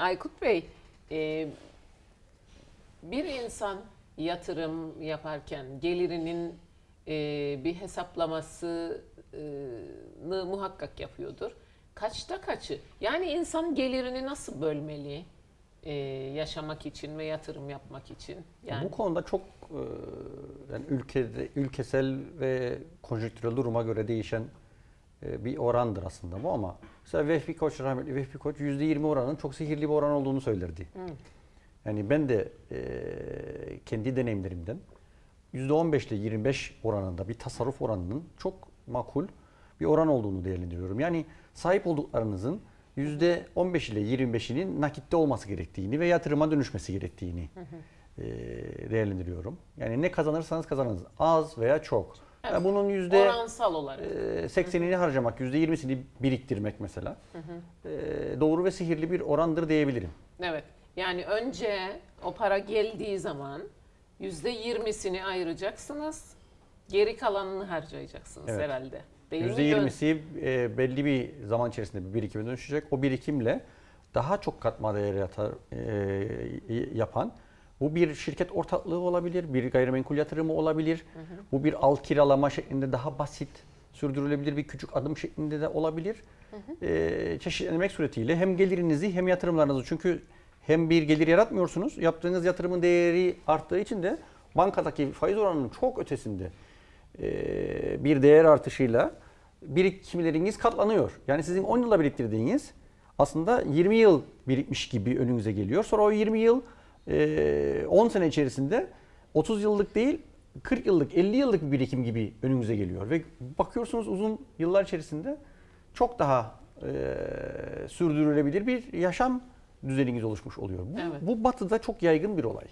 Aykut Bey, e, bir insan yatırım yaparken gelirinin e, bir hesaplamasını muhakkak yapıyordur. Kaçta kaçı? Yani insan gelirini nasıl bölmeli e, yaşamak için ve yatırım yapmak için? Yani Bu konuda çok e, yani ülkede ülkesel ve konjonktürel duruma göre değişen bir orandır aslında bu ama mesela Vehbi Koç rahmetli Vehbi Koç %20 oranın çok sihirli bir oran olduğunu söylerdi. Yani ben de e, kendi deneyimlerimden %15 ile 25 oranında bir tasarruf oranının çok makul bir oran olduğunu değerlendiriyorum. Yani sahip olduklarınızın %15 ile 25'inin nakitte olması gerektiğini ve yatırıma dönüşmesi gerektiğini e, değerlendiriyorum. Yani ne kazanırsanız kazanınız az veya çok. Evet. Yani bunun yüzde oransal olarak. e, 80'ini harcamak, %20'sini biriktirmek mesela e, doğru ve sihirli bir orandır diyebilirim. Evet. Yani önce o para geldiği zaman yüzde yirmisini ayıracaksınız. Geri kalanını harcayacaksınız Evet. herhalde. Değil mi? %20'si e, belli bir zaman içerisinde bir birikime dönüşecek. O birikimle daha çok katma değeri yatar, e, yapan bu bir şirket ortaklığı olabilir, bir gayrimenkul yatırımı olabilir. Bu bir al kiralama şeklinde daha basit, sürdürülebilir bir küçük adım şeklinde de olabilir. E, çeşitlenmek suretiyle hem gelirinizi hem yatırımlarınızı çünkü hem bir gelir yaratmıyorsunuz, yaptığınız yatırımın değeri arttığı için de bankadaki faiz oranının çok ötesinde e, bir değer artışıyla birikimleriniz katlanıyor. Yani sizin 10 yılda biriktirdiğiniz aslında 20 yıl birikmiş gibi önünüze geliyor. Sonra o 20 yıl 10 sene içerisinde 30 yıllık değil 40 yıllık 50 yıllık bir birikim gibi önünüze geliyor. Ve bakıyorsunuz uzun yıllar içerisinde çok daha e, sürdürülebilir bir yaşam düzeniniz oluşmuş oluyor. Bu, Evet. bu batıda çok yaygın bir olay.